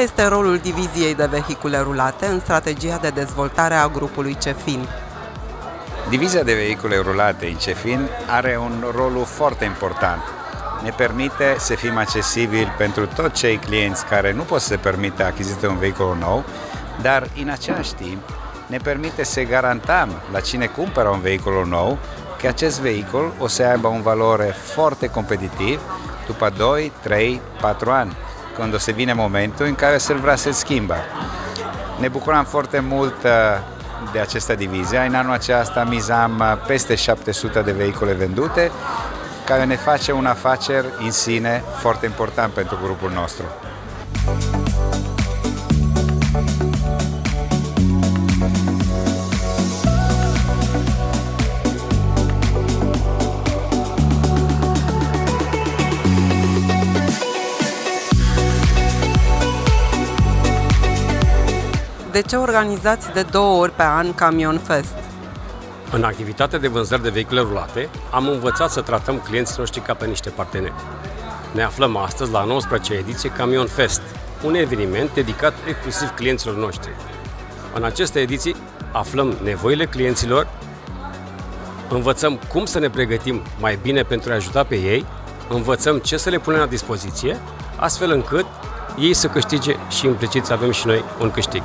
Care este rolul diviziei de vehicule rulate în strategia de dezvoltare a grupului CEFIN? Divizia de vehicule rulate în CEFIN are un rol foarte important. Ne permite să fim accesibili pentru toți cei clienți care nu pot să se permite achiziția un vehicul nou, dar în același timp ne permite să garantăm la cine cumpără un vehicul nou că acest vehicul o să aibă un valoare foarte competitiv după 2, 3, 4 ani, când o să vine momentul în care se vrea să schimbă. Ne bucurăm foarte mult uh, de această divizie. În anul acesta mizam uh, peste 700 de vehicule vendute, care ne face un afaceri în sine foarte important pentru grupul nostru. De ce organizați de două ori pe an Camion Fest? În activitatea de vânzări de vehicule rulate, am învățat să tratăm clienții noștri ca pe niște parteneri. Ne aflăm astăzi la 19 ediție Camion Fest, un eveniment dedicat exclusiv clienților noștri. În aceste ediții aflăm nevoile clienților, învățăm cum să ne pregătim mai bine pentru a ajuta pe ei, învățăm ce să le punem la dispoziție, astfel încât ei să câștige și implicit să avem și noi un câștig.